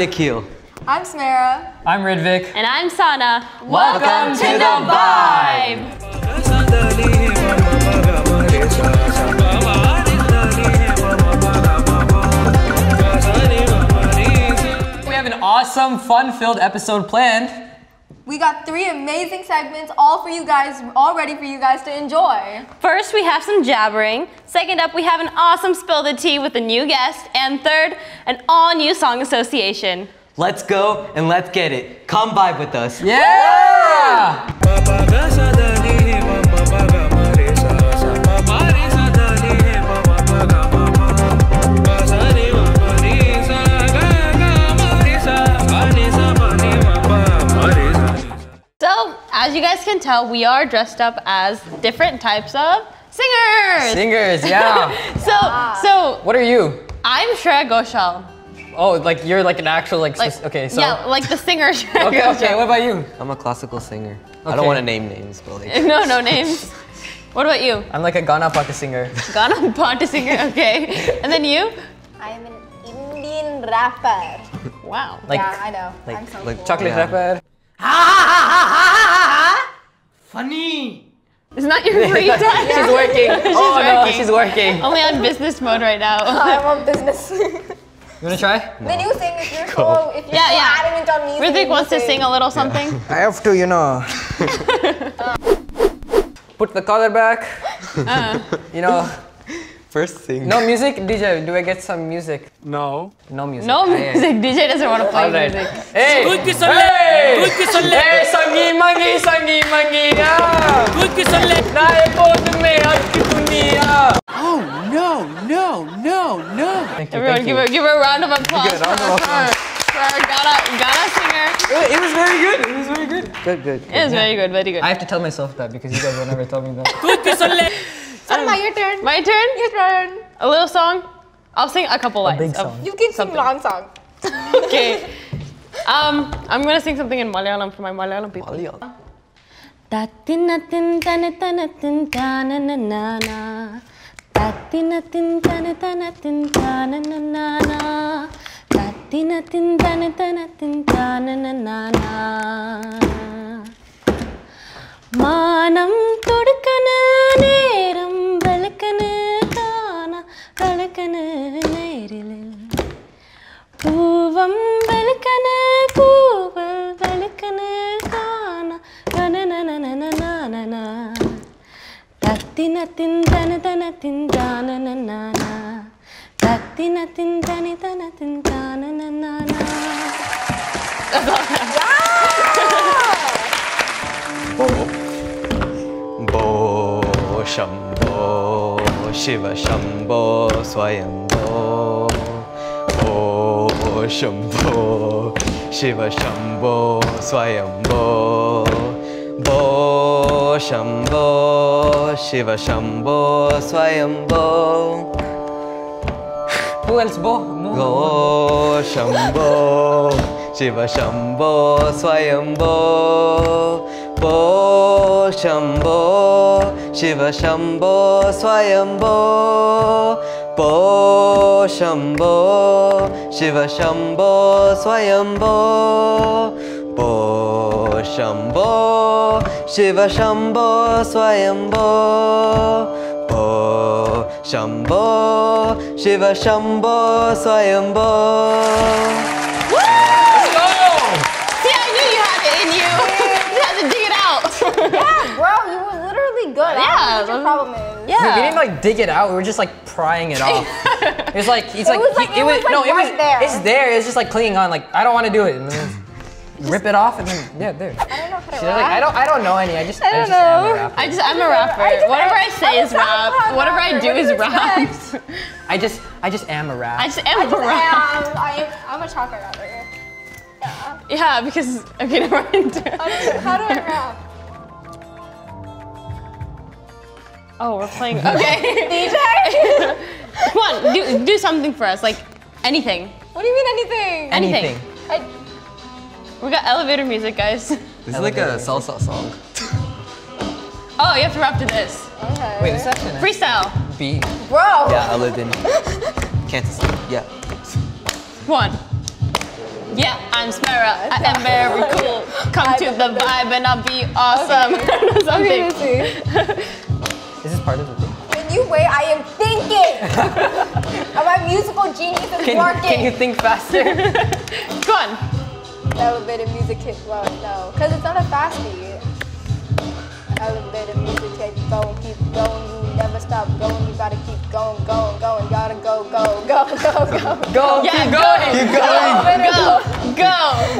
Nikhil. I'm Smera. I'm Ridvik. And I'm Sana. Welcome to the Vibe. We have an awesome, fun-filled episode planned. We got three amazing segments, all for you guys, all ready for you guys to enjoy. First, we have some jabbering. Second up, we have an awesome spill the tea with a new guest. And third, an all new song association. Let's go and let's get it. Come vibe with us. Yeah! So, as you guys can tell, we are dressed up as different types of singers. Singers, yeah. so, ah. so what are you? I'm Shreya Ghoshal. Oh, like you're like an actual like. Like, okay, so. yeah, like the singer Shreya Okay, Ghoshal. okay. What about you? I'm a classical singer. I don't want to name names, but like. No, no names. What about you? I'm like a Gaana Paka singer. Gaana Ponte singer. Okay, and then you? I am an Indian rapper. Wow. Like, yeah, I know. like, I'm so like cool. chocolate Yeah. rapper. It's not your free time. She's working. oh no, working. she's working. Only on business mode right now. I'm on business. You wanna try? then you sing if you're so, if you're Yeah, so yeah. adamant on music. Ridvik you wants to sing. sing a little something. I have to, you know. Put the collar back. Uh. You know, First thing. no music. DJ, do I get some music? No. No music. No Ah, music. DJ doesn't want to play Alright. music. Hey! Hey! Hey, sangi mangi, sangi mangi ya. Nae pod mein aaj ki duniya. Oh, no, no, no, no. Thank you, Everyone, thank give you. her, give a round of applause Give a round of applause. for, for our Gaana, Gaana singer. It was very good. It was very good. Good, good. It is very good, very good. I have to tell myself that because you guys will never tell me that. Salma, your turn. My turn. Your turn. A little song. I'll sing a couple lines. big song. You can sing long song. okay. Um, I'm gonna sing something in Malayalam for my Malayalam people. Malayalam. Tatinatin tanitanatin കളക്കന് നേരിൽ പൂവം വെളുക്കന് പൂവൽ വെളുക്കന് കാണ കനനനനനനന തത്തിനത്തിൻ തന തനത്തിൻ താനനനാന. തത്തിനത്തിൻ ബോ ബോ शिव शम्भो स्वयम्भो। ओ शम्भो शिव शम्भो स्वयम्भो। भो शम्भो शिव शम्भो स्वयं भोल्स् शम्भो शिव शम्भो स्वयम्भो। भो Shambho Shiva Shambhō Swa yambo, Bo Shambhō Shiva Shambhō Swa yambo, Bo Shambhō Shiva Shambhō Swa yambo, Bo Shambhō Shiva Shambhō Swa yambo. Yeah, what your problem is. yeah. We didn't like dig it out. We were just like prying it off. It's like it's like, was like- it was, like, no, it was there. It's there. It's just like clinging on. Like I don't want to do it. And then rip it off and then yeah, there. I don't know She's like, I don't, I don't know any. I just, I, don't just am a know. rapper. I just I'm a rapper. I just- Whatever I I- say I'm is a rap. Whatever I do What is rap. I just, I just am a rap. I just am I a just rap. am. I am. I'm a chocolate rapper. Yeah. Yeah, because okay, never mind. How how do I rap? Oh, we're playing. Okay, DJ? come on, do do something for us, like anything, what do you mean anything? anything. Anything. I, We got elevator music, guys. This is like a salsa song. Oh, you have to rap to this. okay. Wait, what's that? Freestyle. B. Bro. Yeah, I lived in Kansas. City. Yeah. One. Yeah, I'm Smera. I am very cool. Come to the vibe and I'll be awesome. Okay, Something. let's see. Is this part of the thing? When you wait, I am thinking. and my musical genius is Can, working. can you think faster? Go on. Elevated music hit well, no. Because it's not a fast beat. Elevated music hit going, keep going, you never stop going, you gotta keep going, going, going, gotta go, go, go, go, go. Go, Yeah, keep go. going. Keep going. Go, go,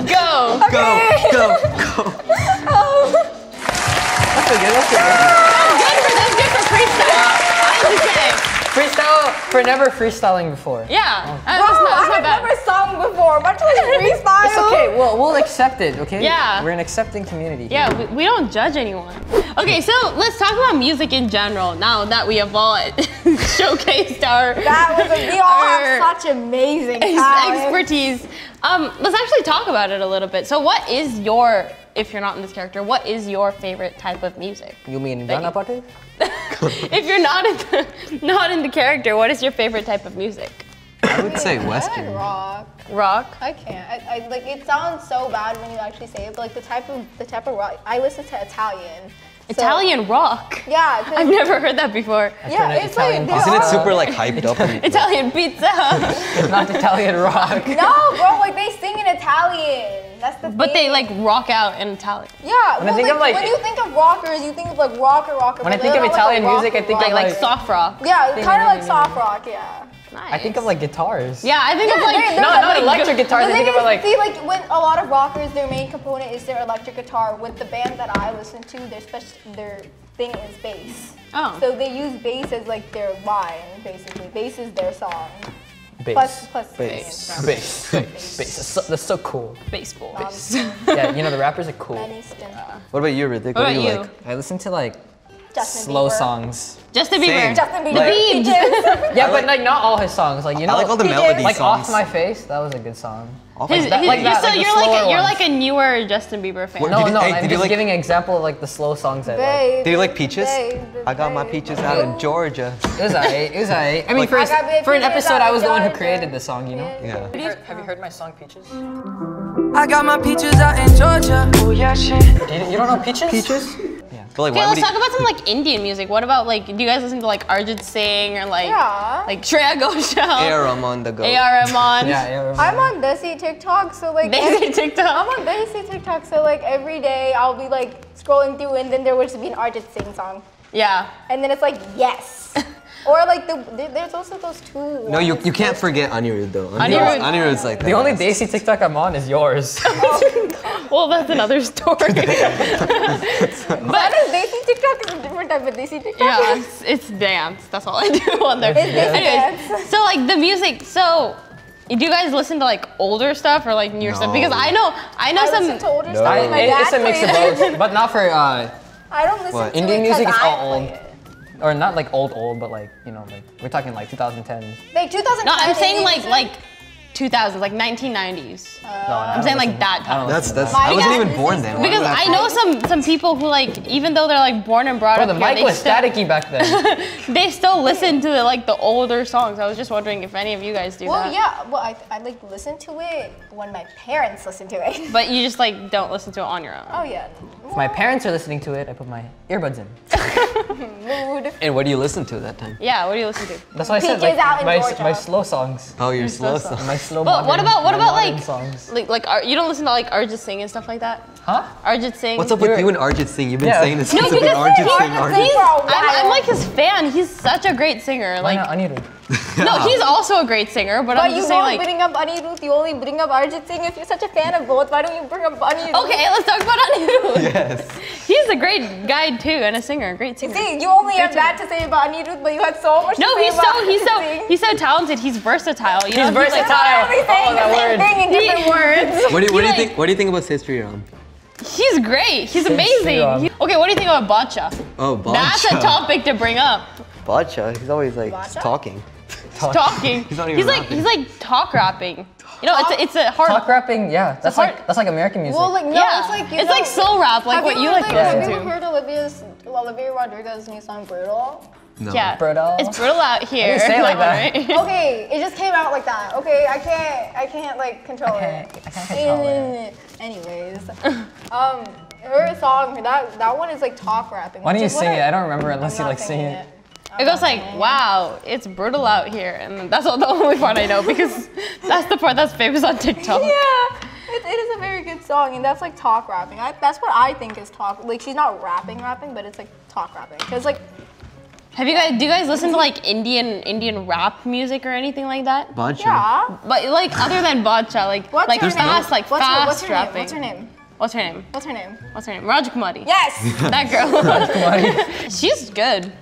go. Go, go, go. Oh. That's so good, that's so good. Good for that's good for freestyle. I have to say. Freestyle for never freestyling before. Yeah, uh, Bro, that's not, I have never sung before, much less freestyle. It's okay. Well, we'll accept it. Okay. Yeah. We're an accepting community. Yeah, we, we don't judge anyone. Okay, so let's talk about music in general now that we have all showcased our That was a, we all our have such amazing ex- expertise. Um, let's actually talk about it a little bit. So, what is your, if you're not in this character, what is your favorite type of music? You mean you. Party? If you're not in the, not in the character, what is your favorite type of music? I would say Western. like rock. Rock. I can't. I, I like it sounds so bad when you actually say it, but like the type of the type of rock I listen to Italian. So- Italian rock. Yeah. I've never heard that before. Yeah, it's Italian like Isn't it super like hyped up? Italian pizza. Not Italian rock. No, bro, like they sing in Italian. That's the but thing. they like rock out in Italian. Yeah, When I think like, of, like- when you think of rockers, you think of like rocker rocker. When I think of not, like, a Italian music, I think Like, like like- soft rock. Yeah, kind of like soft rock. Yeah. Nice. I think of like guitars. Yeah, I think of Yeah, like there- No, there's not like- electric guitars. I thing think of like. see, like when a lot of rockers, their main component is their electric guitar. With the band that I listen to, their spec- their thing is bass. Oh. So they use bass as like their line, basically. Bass is their song. Bass. Plus, plus Bass. Bass. Bass. That's so, that's so cool. baseball. Yeah, you know the rappers are cool. Many spin. what about you, Ridvik? What, What do you, you? like? I listen to like Justin slow Bieber. songs. Justin Same. Bieber. Justin Bieber. Like- Peaches. Yeah, I but like- like not all his songs. Like you know, I like all the He did. melody like songs. off my face. That was a good song. Off His, that- his- like you're that, so like you're like a, you're ones. like a newer Justin Bieber fan. What- No, Did you- no, hey, I'm you just like- giving an example of like the slow songs I like. Babe, Do you like peaches? babe, I got my babe. peaches out in Georgia. It was alright. It was alright. I mean, Like- for, I for an episode, I was the one who created the song. You know. Yeah. Have you heard, have you heard my song Peaches? I got my peaches out in Georgia. Oh yeah, shit. You, you don't know Peaches? Peaches? But like, Okay, why let's he? talk about some like Indian music. What about like, do you guys listen to like Arijit Singh or like Yeah. like Shreya Ghoshal, Aram on the go. A.R. Rahman, Yeah, yeah. I'm on Desi TikTok, so like They every- TikTok. I'm on Desi TikTok, so like every day I'll be like scrolling through, and then there would just be an Arijit Singh song, Yeah. and then it's like yes, or like the there's also those two. No, you, you can't that- forget Anirudh though. Anirudh. Anirudh's like The only Desi TikTok I'm on is yours. Well, that's another story. That is Desi TikTok is a different type of Desi TikTok. yeah, it's, it's dance. That's all I do on there. It's Desi Anyways, dance. so like the music. So, do you guys listen to like older stuff or like newer stuff? Because I know I know I some. listen to older No. stuff. I, my it- it's a mix of both, but not for uh, I don't listen What? to Indian it music 'cause is all old. it. Or not like old old, but like you know like we're talking like 2010s. Like 2010. No, I'm saying like like 2000s, like 1990s. No, I don't saying, like, that I don't That's that's. I wasn't even born then. Because I know some some people who like even though they're like born and brought Bro, up the here, mic they was still, staticky back then. they still listen to like the older songs. I was just wondering if any of you guys do Well, that. yeah. Well, I, I like listen to it when my parents listen to it. But you just like don't listen to it on your own. Oh yeah. if my parents are listening to it, I put my earbuds in. Mood. And what do you listen to at that time? Yeah, what do you listen to? That's why I said like out my, Georgia. my slow songs. Oh, your slow slow song. song. My slow But what about what about like songs? like like Ar- you don't listen to like Arijit Singh and stuff like that? Huh? Arijit Singh. What's up with You're- you and Arijit Singh? You've been Yeah. saying this No, since I've been because Arijit Singh. Arijit. He's, For a I'm, I'm like his fan. He's such a great singer. Why Like, not Anirudh? no, he's also a great singer. But, But I'm you just don't saying, like, bring up Anirudh, you only bring up Arijit Singh. If you're such a fan of both, why don't you bring up Anirudh? okay, let's talk about Anirudh. Yes. He's a great guy too, and a singer, a great singer. See, you only have bad to say about Anirudh, but you had so much No, to say he's about so he's so Singh. he's so talented. He's versatile. You He's know, he, like- versatile. Literally saying Oh, that the same word. thing in different words. What do, you, what do you like- think? What do you think about Sid Sriram? He's great. He's Sid amazing. He- okay, what do you think about Badshah? Oh, Badshah. That's a topic to bring up. Badshah. He's always like Badshah? talking. Talking. He's not even he's like he's like talk rapping. You know, it's a, it's a hard. Talk rapping, yeah. That's hard- like that's like American music. Well, like no, yeah, it's like you it's know, like soul rap, like have what you ever, like to Have you ever heard Olivia's Olivia Rodrigo's new song "Brutal"? No. Yeah, Brutal. It's brutal out here. say it like That that. right? Okay, it just came out like that. Okay, I can't, I can't like control I can't- it. I can't control it. Anyways, um, her song that that one is like talk rapping. Why don't you is what sing it? I don't remember unless you like sing singing it. I'm It goes like, singing it. wow, it's brutal out here. And that's all, the only part I know because that's the part that's famous on TikTok. Yeah, it, it is a very good song, and that's like talk rapping. I, that's what I think is talk. Like she's not rapping, rapping, but it's like talk rapping. Cause like Have you guys, do you guys listen to like Indian Indian rap music or anything like that? Badshah. yeah. But like other than Badshah, like What's like her fast, name? like what's her, fast what's her rapping. Name? What's her name? What's her name? What's her name? What's her name? Raj Kumari. Yes. That girl. Kumari. She's good.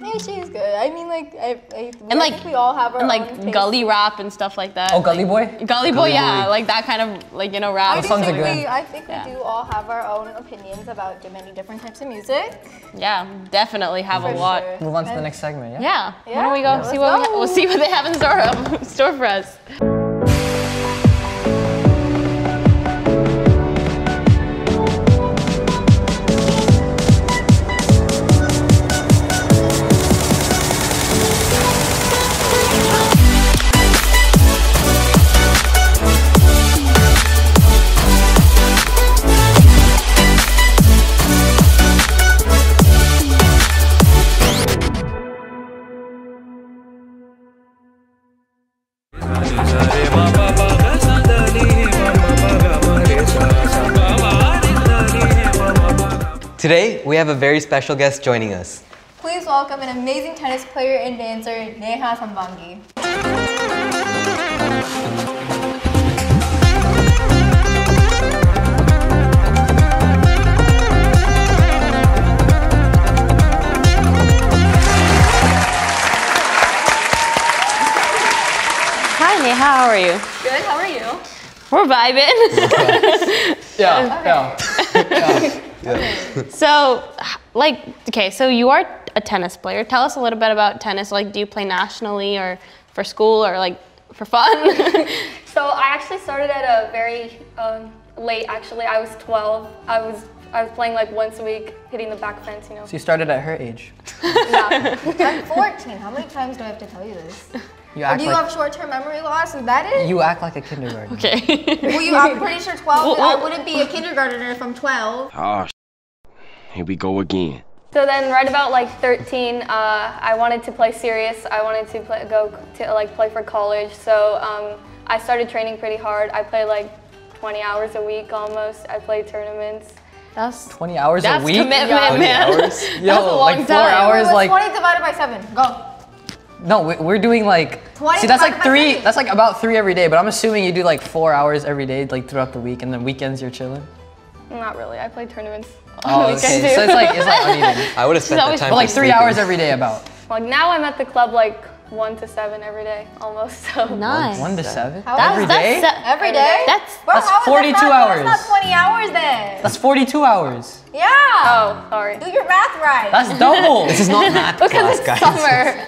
Maybe she's good. I mean, like, I, I, And I like think we all have our and own like taste. gully rap and stuff like that. Oh, Gully Boy? Gully Boy, Gully yeah, Boy. like that kind of like you know rap. do songs are think good. we, I think Yeah. we do all have our own opinions about many different types of music. Yeah, definitely have For a lot. sure. Move on to the next segment, yeah? Yeah. Why don't we go let's see what we ha- we'll see what they have in store store for us. Today we have a very special guest joining us. Please welcome an amazing tennis player and dancer, Neha Sambangi. Hi Neha, how are you? Good, how are you? We're vibing. Yeah, yeah. so, like, okay, so you are a tennis player. Tell us a little bit about tennis. Like, do you play nationally or for school or like for fun? So I actually started at a very um, late. Actually, I was 12. I was I was playing like once a week, hitting the back fence. You know. So you started at her age. Yeah. I'm 14. How many times do I have to tell you this? You Or act do you like have short-term memory loss? Is that it? you act like a kindergarten. okay. Well, you, I'm pretty sure 12. Well, I wouldn't be a kindergartner if I'm 12. Oh, here we go again. So then, right about like 13, uh, I wanted to play serious. I wanted to play, go to like play for college. So um, I started training pretty hard. I played like 20 hours a week almost. I played tournaments. That's 20 hours that's a week? That's commitment, 20 man. hours? Yo, That's a long like four time. hours, What's like 20 divided by 7? Go. No, we- we're doing like 20 see that's like three. That's like about three every day. But I'm assuming you do like four hours every day, like throughout the week, and then weekends you're chilling. Not really. I play tournaments. on Oh, okay. too. So it's like it's like uneven. I would have spent that time. But like three sleeping. hours every day about. like now, I'm at the club like one to seven every day, almost. So Nice. One to seven How That's, every that's day. se- Every day? That's Bro, That's how is that 42 hours. That's not 20 hours then. That's 42 hours. Yeah. Oh, sorry. Do your math right. That's double. This is not math Because class, it's guys. summer.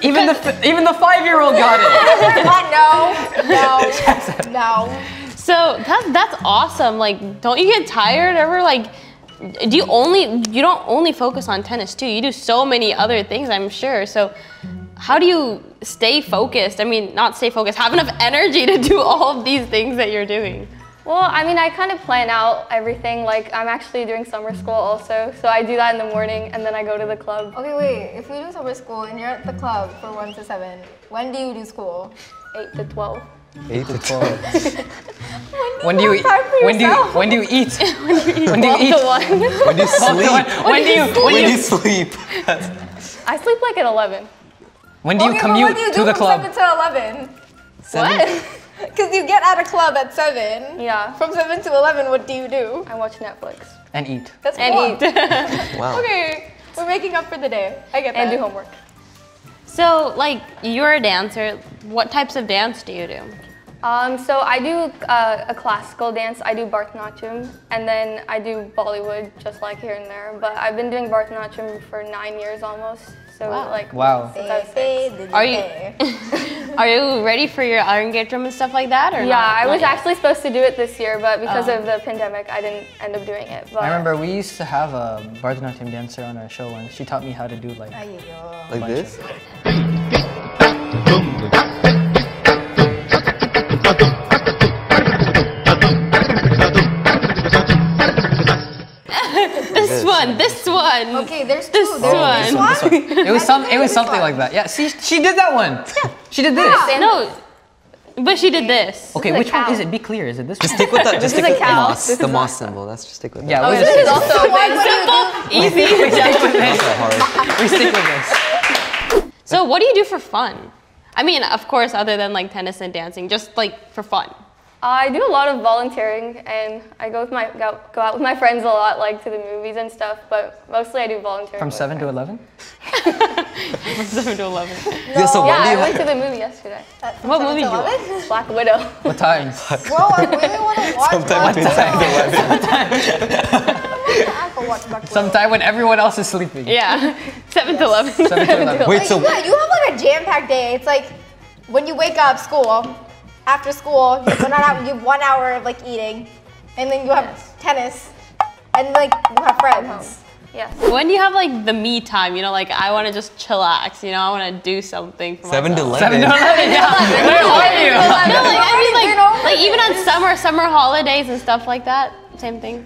even the even the five year old got it. Uh, no. No. No. So that's that's awesome. Like, don't you get tired ever? Like, do you only you don't only focus on tennis too? You do so many other things, I'm sure. So, how do you stay focused? I mean, not stay focused. Have enough energy to do all of these things that you're doing. Well, I mean, I kind of plan out everything. Like, I'm actually doing summer school also, so I do that in the morning, and then I go to the club. Okay, wait. If you do summer school and you're at the club for 1 to 7, when do you do school? Eight to twelve. Eight to twelve. When do you eat? When do you when do you eat? When do you eat? When do you sleep? When do you when When do do you you sleep? I sleep like at 11. When do you commute but what do to the from club? seven to eleven? What? Because you get out of club at seven. Yeah. From seven to eleven, what do you do? I watch Netflix And eat. That's and cool. eat Wow. Okay, we're making up for the day. I get and that. do homework. So, like, you're a dancer. What types of dance do you do? Um, so I do uh, a classical dance. I do Bharatanatyam, and then I do Bollywood, just like here and there. But I've been doing Bharatanatyam for nine years almost. So Wow. like Wow. since I was six. Are you are you ready for your arangetram and stuff like that, or Yeah, not? I Not was yet? actually supposed to do it this year, but because Oh. of the pandemic, I didn't end up doing it. But I remember we used to have a Bharatanatyam dancer on our show and She taught me how to do like Like this? this one, this one. Okay, there's two. This there's one. this one. it was some it was something like that. Yeah, see she did that one. She did this. No, but she did this. Okay, is a which one is it? Be clear. Is it this Just stick with that. Just stick with the cow. moss. This The moss symbol. Let's just stick with Yeah, that. we oh, this is also What do? Easy. we stick with this. We stick with this. so, what do you do for fun? I mean, of course, other than like tennis and dancing, just like for fun. I do a lot of volunteering, and I go with my go, go out with my friends a lot, like to the movies and stuff. But mostly I do volunteering. From seven to eleven. From seven to eleven. Yeah, so Yeah, I went to the movie yesterday. What movie you watch? watch? Black Widow. What times? Bro, I really want to watch Sometime Black between Widow. 10 to 11. I can watch Black Widow. Sometime when everyone else is sleeping. Yeah, seven to eleven. Seven to eleven. Wait, Like, so yeah, you have like a jam-packed day. It's like when you wake up, school. After school, you have one hour, you have one hour of like eating, and then you have Yes. tennis, and like you have friends. Yes. When do you have like the me time? You know, like I want to just chillax. You know, I want to do something. For 7 to 11. Seven to eleven. Yeah. Where are you? No, like I mean, You know, like, like even on summer, summer holidays and stuff like that. Same thing.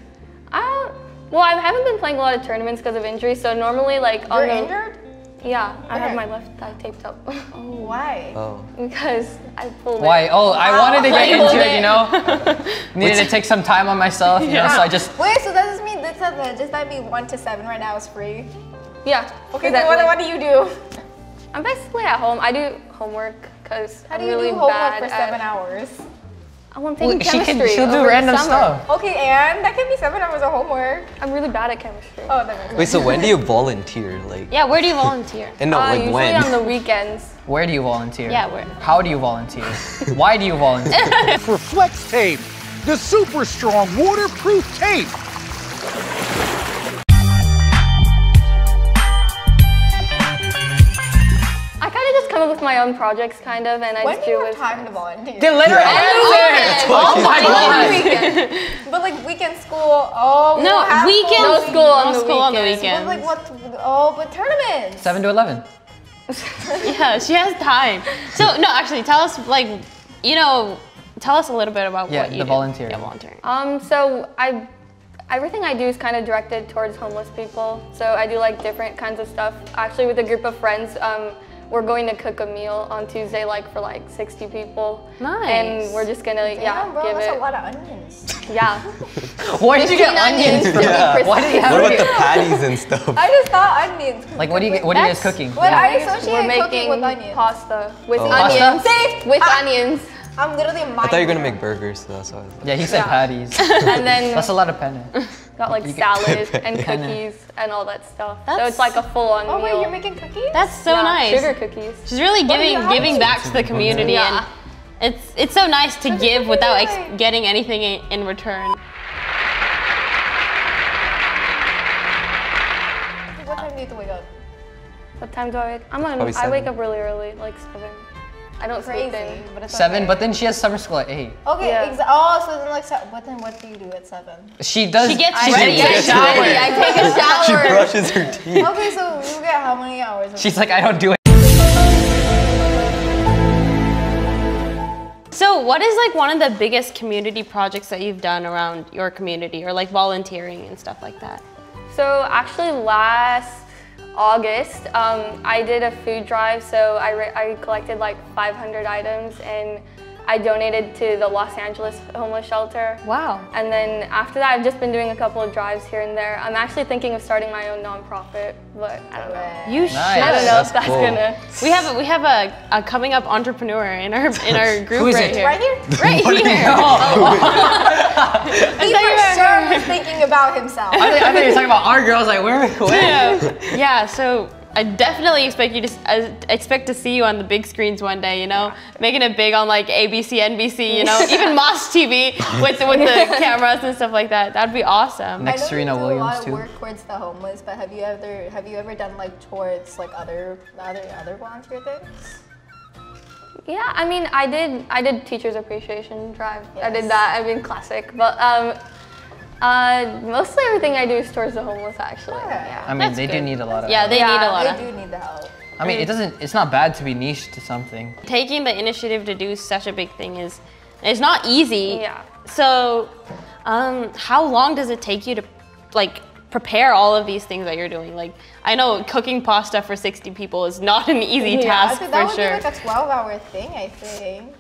I don't, well, I haven't been playing a lot of tournaments because of injury. So normally, like on You're the injured? Yeah, I have my left thigh taped up Oh, Why? Oh. because I pulled Why? it. Oh, I wanted to get Like, hold it. You know, needed to take some time on myself. You know, so I just Wait, so does this mean that that just that mean one to seven right now is free? Yeah. Okay, Is that then what, what do you do? I'm basically at home. I do homework because I'm really bad How do you really do homework bad for seven at. hours? Oh, I'm well, taking she chemistry. can she'll do over random summer. stuff. Okay, and that can be seven hours of homework. I'm really bad at chemistry. Oh, that makes Wait, so when do you volunteer? Like, Yeah, where do you volunteer? and no, Uh, like usually when? on the weekends. Where do you volunteer? Yeah, where? How do you volunteer? Why do you volunteer? for Flex Tape, the super strong waterproof tape. My own projects, kind of, and I When just do do you have with. time to volunteer? They let her answer. Oh my god. But like weekend school, oh, No, don't have weekend. School. No school on the school on the weekends. But weekends. like what? Oh, but tournaments. Seven to eleven. Yeah, she has time. So no, actually, tell us like, you know, tell us a little bit about Yeah, what you the do. volunteering. Yeah, volunteering. Um, so I, everything I do is kind of directed towards homeless people. So I do like different kinds of stuff. Actually, with a group of friends, um, we're going to cook a meal on Tuesday, like for like 60 people. Nice. And we're just gonna, yeah, Damn, bro, give that's it. a lot of onions. Yeah. Why did you get 15 onions? to be Yeah. Why did you have What about the patties and stuff? I just thought onions. Like, what do you get? What are you guys That's- cooking? What I We're associate cooking making with onions. pasta with Oh. onions. Safe. With Ah. onions. I'm literally mind. I thought you were gonna make burgers, so that's why. Yeah, he said Yeah. patties. And then That's a lot of penne. got like You salad and cookies and all that stuff. so it's like a full-on Oh meal. wait, you're making cookies? That's so Yeah, nice. Sugar cookies. She's really What do you- giving giving back to the community, Yeah. and it's it's so nice to give without ex- getting anything in, in return. What time do you have to wake up? What time do I wake? I'm on. I wake up really early, like seven. I don't sleep Crazy, in. but it's Seven, okay. but then she has summer school at eight. Okay, Yeah. exa- oh, so then like, se- but then what do you do at seven? She does. She gets she ready. gets She ready. I take a shower. She brushes her teeth. Okay, so you get how many hours? She's like, I don't do it. So, what is like one of the biggest community projects that you've done around your community, or like volunteering and stuff like that? So actually, last August, um, I did a food drive. So I, I collected like 500 items, and I donated to the Los Angeles homeless shelter. Wow. And then after that, I've just been doing a couple of drives here and there. I'm actually thinking of starting my own nonprofit, but I don't know. You should. I don't know if That's that's cool. gonna. We have a, we have a, a coming up entrepreneur in our in our group Who is right it? here. Right here? Right here. Oh. He thought you for sure was thinking about himself. I think, I think you're talking about our girls. Like where? where? yeah. yeah, so I definitely expect you to s- uh, expect to see you on the big screens one day. You know, making it big on like ABC, NBC. You know, even Mass TV with the, with the cameras and stuff like that. That'd be awesome. Next I know Serena you do Williams, a lot too. of work towards the homeless, but have you ever have you ever done like towards like other other other volunteer things? Yeah, I mean, I did. I did teachers appreciation drive. I did that. I mean, classic. But um, uh, mostly everything I do is towards the homeless. Actually. Okay. Yeah. I mean, That's they do need a lot of. Yeah, they Yeah, need a lot They of do need the help. I mean, it doesn't. It's not bad to be niche to something. taking the initiative to do such a big thing is it's not easy. Yeah. So, um, how long does it take you to like prepare all of these things that you're doing? Like, I know cooking pasta for 60 people is not an easy Yeah, I task think that for would sure. be like a 12 hour thing, I think.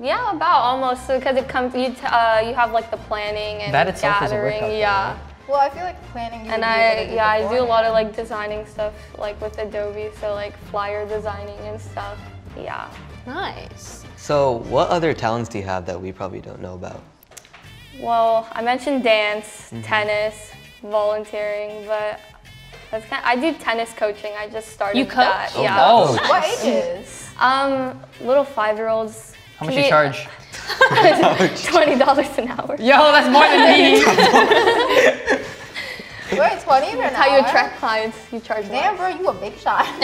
Yeah, about almost because it comes. You t- uh, you have like the planning and That itself is a gathering. workout, though, yeah. right? Well, I feel like planning you And would be able to I do yeah I do a lot of like designing stuff like with Adobe, so like flyer designing and stuff. Yeah. nice. So, what other talents do you have that we probably don't know about? Well, I mentioned dance, Mm-hmm. tennis, volunteering, but that's kind. I do tennis coaching. I just started You coach? that. Oh, yeah. Oh, What ages? Um, little five-year-olds. How can much you charge? Twenty dollars an hour. Yo, that's more than me. Wait, 20 or an How you attract clients? You charge Damn, more. bro, you a big shot.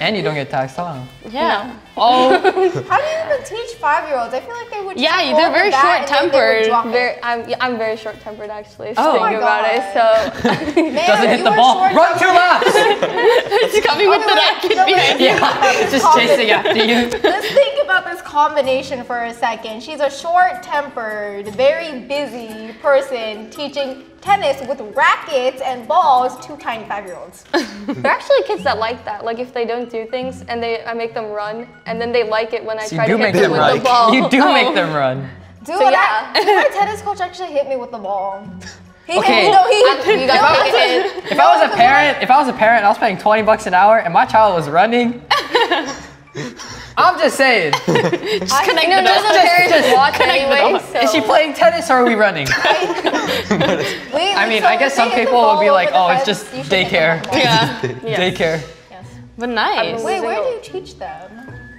and you don't get taxed, huh? Yeah. Oh, How do you even teach five year olds? I feel like they would. Yeah, just they're very the and they would short-tempered. drop it. Very, I'm, I'm very short-tempered actually. Oh Oh my think about it. So Man, doesn't hit the ball. Run two laps. It's coming with the racket no, wait. behind you. yeah, it's just chasing after you. Let's think about this combination for a second. She's a short-tempered, very busy person teaching tennis with rackets and balls to tiny five-year-olds. there are actually kids that like that. Like if they don't do things and they, I make them run, and then they like it when I So try you do to hit make them them with run. the ball. You do Oh. make them run. Dude, So, I- yeah. my tennis coach actually hit me with the ball. He Okay. hit. No, he. You guys no, make listen. it. If I was a parent, if I was a parent, I was paying 20 bucks an hour, and my child was running. I'm just saying. Just I connect know the none of the dots. parents just watch connect the anyway. dots. So. Is she playing tennis or are we running? Wait, I mean, so I guess some they hit the people would be like, "Oh, it's just you should hit the daycare." ball. Yeah. Yes. Daycare. Yes. But nice. Wait, where do you teach them?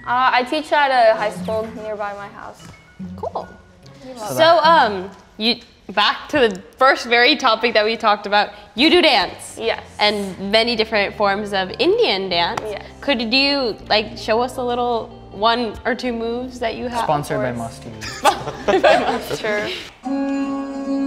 Uh, I teach at a high school nearby my house. Cool. So, um, you back to the first very topic that we talked about. You do dance. Yes. And many different forms of Indian dance. Yes. Could you like show us a little one or two moves that you have? Sponsored by course. Mass TV. Sure.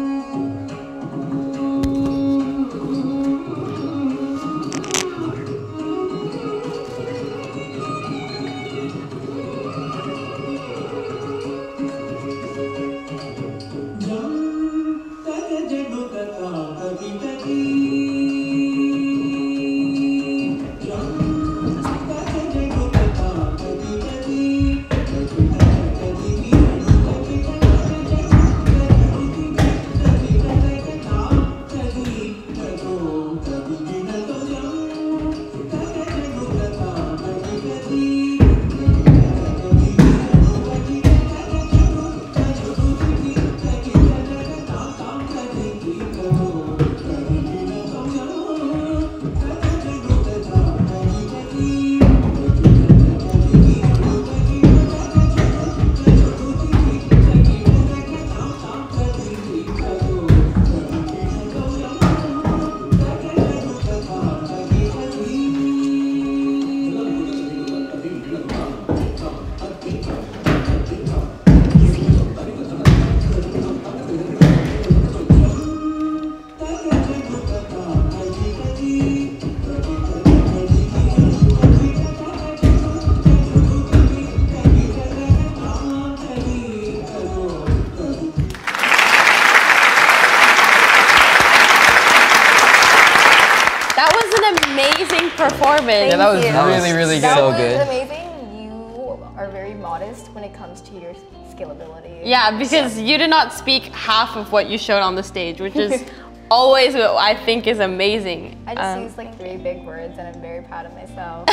Performance. Yeah, that was you. really, really That good. So was good. amazing. You are very modest when it comes to your scalability. Yeah, because you did not speak half of what you showed on the stage, which is always what I think is amazing. I just Um, use like three big words and I'm very proud of myself.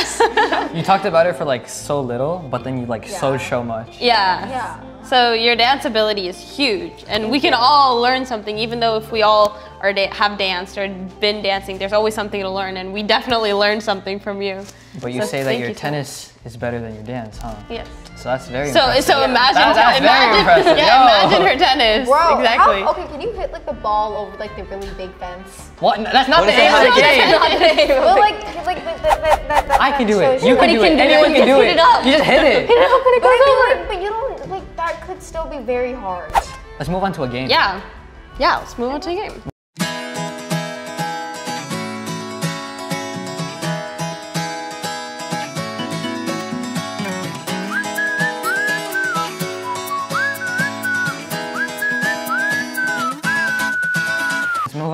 You talked about it for like so little, but then you like so Yeah. so much. yeah. yeah. So your dance ability is huge, and we can all learn something. Even though if we all are da- have danced or been dancing, there's always something to learn, and we definitely learned something from you. But you So say that your you so tennis is better than your dance, huh? Yes. So that's very So impressive. so imagine That- that's very imagine impressive. yeah Yo. imagine her tennis Bro, exactly. How, okay, can you hit like the ball over like the really big fence? What? No, That's not What the is aim of the that? game. well, like, like that, that, that, that, that I can do it. shows You can do it. Anyone can do it. You just hit it. But I mean, like, but you don't like that could still be very hard. Let's move on to a game. yeah, yeah. Let's move on to the game.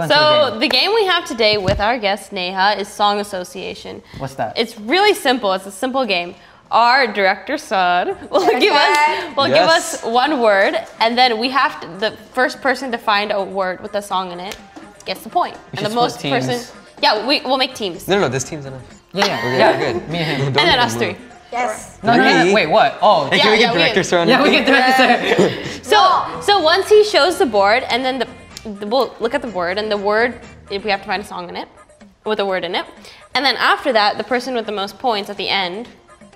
Let's move on So game. the game we have today with our guest Neha is Song Association. What's that? It's really simple. It's a simple game. Our director Saad will give us Director. will give us one word, and then we have to. The first person to find a word with a song in it gets the point. We and the most teams. person. Yeah, we we'll make teams. No, no, no, this team's enough. yeah, yeah, We're yeah. good. Me and him. And then us three. Yes. No, no, no, no. Three. Wait, what? Oh, Hey, Yeah, can we get we- director surrounded? yeah, we can do it. So so once he shows the board, and then the, the we'll look at the word, and the word if we have to find a song in it with a word in it, and then after that, the person with the most points at the end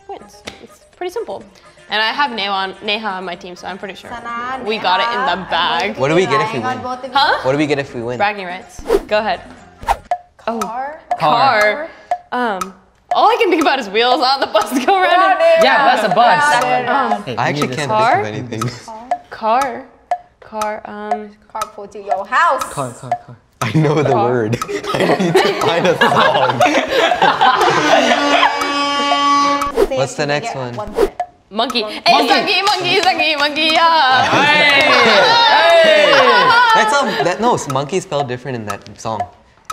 wins. It's pretty simple. And I have Neha on, Neha on my team, so I'm pretty sure Sana, we got it in the bag. What do we get if we win? on both of you. Huh? What do we get if we win? Bragging rights. Go ahead. Car. Car. Um. All I can think about is wheels on the bus go around. and- Yeah, that's a bus. Um, Hey, I actually can't. Car? think of anything. car. Car. Um. Carpool to your house. Car, car, car. I know the Car. word. I need to find a song. What's the next get one? point. Monkey. Hey, monkey, monkey, monkey, monkey, yeah. Hey. That's um, that no, monkey spelled different in that song.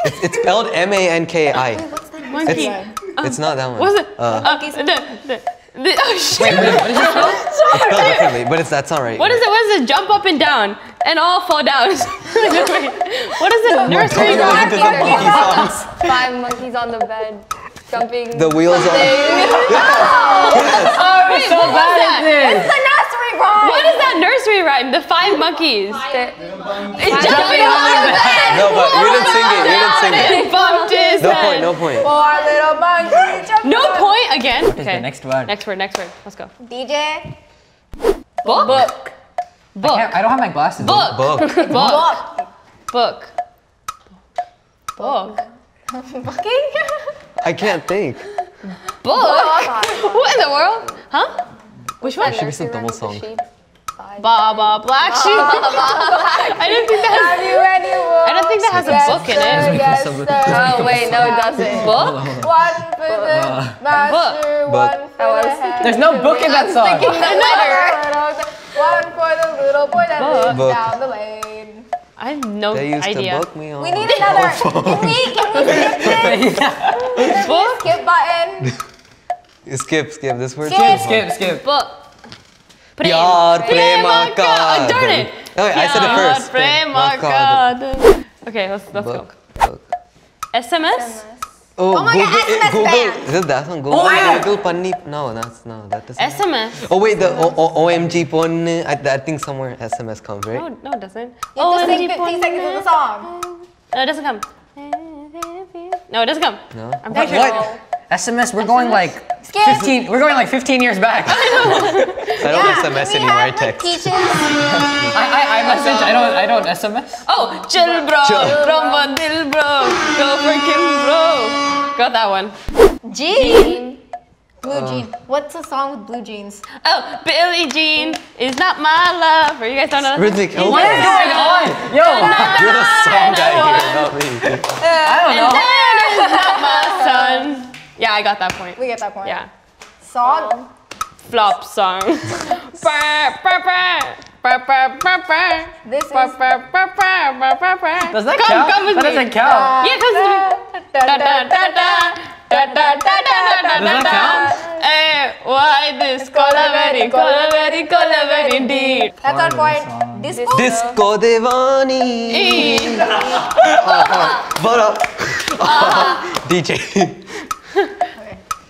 It's, it's spelled M A N K I. What's the next Monkey. one? It's not that one. What was it? Uh, Uh, the, the, the, oh shit. it's spelled differently, but it's that's not right. What is it? What is it? Jump up and down and all fall down. Wait, what is it? Nursery rhyme? listen to some monkey songs. Five monkeys on the bed, jumping. The wheels on. Oh, oh, wait, what was that? It's the nursery rhyme. What is that nursery rhyme? The five monkeys. It's jumping on the bed. No, but you didn't sing it. You didn't sing it. Bumped his No head. point. No point. Four little monkeys. jumping No point again. What is the next word? Next word. Next word. Let's go. DJ. Book. Book. Book. I, I don't have my glasses. Book. Book. Book. Book. Book. Fucking. I can't think. Book. What in the world? Huh? Which one? should be some double song. Baba Black Sheep. I don't think that Have has. you any I don't think that has a book in it. Yes, sir. Oh wait, no, it doesn't. Book. One for the master, Book. one for the head. There's no book in that song. One for the little boy that lives Book. down the lane. I have no They used idea. to book me on. We need another. Can we? Can we skip this? Book. Skip button. Skip, skip. This word. Skip. Skip, skip. Book. Prem. Pyar prema ka. Oh, darn it. Oh, wait, I said it Pyar first. prema Prema ka. Okay, let's let's go. Book. Book. SMS. Oh, my Google, God, eh, SMS Google. ban. Is it that one? Google, Oh, yeah. Google Panni. No, that's no, that doesn't. SMS. Oh wait, the o- o- OMG pon. I, I think somewhere SMS comes, right? No, no, it doesn't. You have to sing OMG 15 seconds of the song. No, it doesn't come. No, it doesn't come. No. I'm pretty sure. what? SMS? We're going like Skip. 15. We're going like 15 years back. I, I don't SMS anymore. I text. Peaches. I, I message. I don't. I don't SMS. Oh, chill bro, from Dil bro, go for kill bro. Got that one. Jean. Blue uh. Jean. What's the song with blue jeans? Oh, Billie Jean is not my lover. You guys don't know that? Rhythmic help. What is going on? Yo, You're the song guy here, not me. I don't know. That is not my son. Yeah, I got that point. We get that point. Yeah. Song. Flop song. This is. Does that come, count? Come with that me. doesn't count. Yeah, come with me. Da, Da, da, da, da, da. Da, da, da, da, da, da, Does that da. count? Eh, why this color very, color very, color very indeed. That's our point. Disco. Disco Devani. What up? DJ.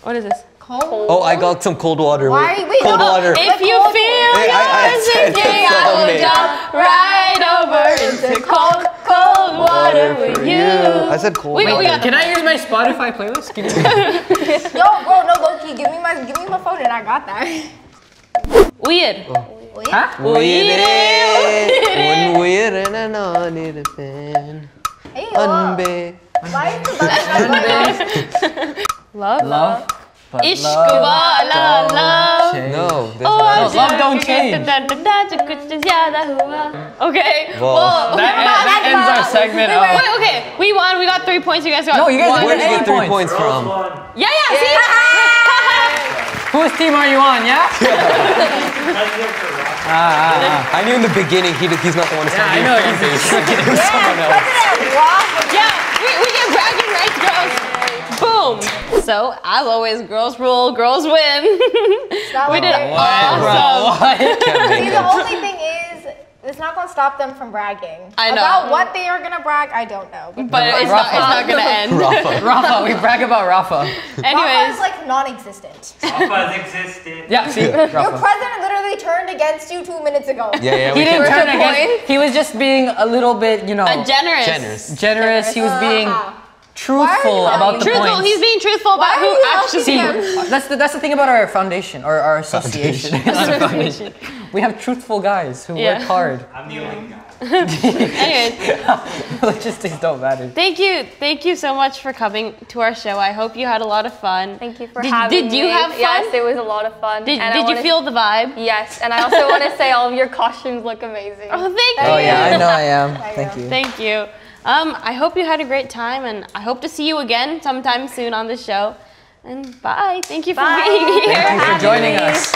What is this? Cold. Oh, I got some cold water. Why? Wait, cold no. water. If you feel Hey, I- I sinking, it's I all will me. jump right over into cold, cold water with you. I said cold Wait, wait, water. we got Can I use my Spotify playlist? Can you- Yo, bro, no, Loki, give me my, give me my phone and I got that. weird. Oh. Huh? When we're in an on in a fan. Hey. Unbe. Why is the button Love. Love. But Ishq love wala love. No, there's Oh, another- love don't change. Okay. Whoa. Well, That, that ends our segment. Wait, wait, wait, okay. We won. We got three points. You guys got No, you guys one. didn't Where did you get three points. points from? Yeah, yeah. See. Whose team are you on? Yeah. ah, ah, ah. I knew in the beginning he, he's not the one who's Yeah, I know. about He's it was someone else. Yeah, we, we get bragging rights, girls. Boom. So, as always, girls rule, girls win. Not we did like- awesome. What? See, the only thing is, it's not gonna stop them from bragging. I know. About what they are gonna brag, I don't know. But it's not, it's not gonna end. Rafa. Rafa, we brag about Rafa. Rafa is like non-existent. Rafa's existed. Yeah, see, Your president literally turned against you two minutes ago. Yeah, yeah, He didn't turn against. He was just being a little bit, you know, a generous. Generous. generous. He was being Uh-huh. Truthful Why are you about the Truthful. points. He's being truthful about Why are who you actually. See, Yeah. that's the that's the thing about our foundation or our association. Not a foundation. We have truthful guys who Yeah. work hard. I'm the only guy. Anyways, Logistics don't matter. thank you, thank you so much for coming to our show. I hope you had a lot of fun. Thank you for Did- having did you have fun? Yes, it was a lot of fun. Did, And did you feel the vibe? Yes, and I also want to say all of your costumes look amazing. Oh, thank you. Oh yeah, I know I am. I Thank know. you. Thank you. Um, I hope you had a great time, and I hope to see you again sometime soon on the show. And bye. Thank you for Bye. being here. Thank you for joining us.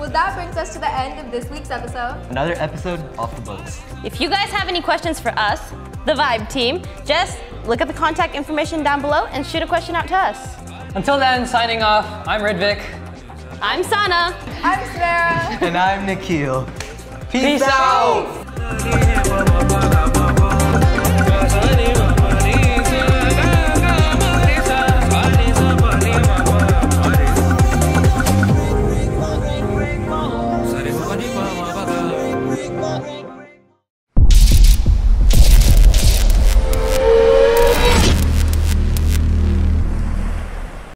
Well, that brings us to the end of this week's episode. Another episode off the books. If you guys have any questions for us, the Vibe team, just look at the contact information down below and shoot a question out to us. Until then, signing off. I'm Ridvik. I'm Sana. I'm Smera. And I'm Nikhil. Peace out. out.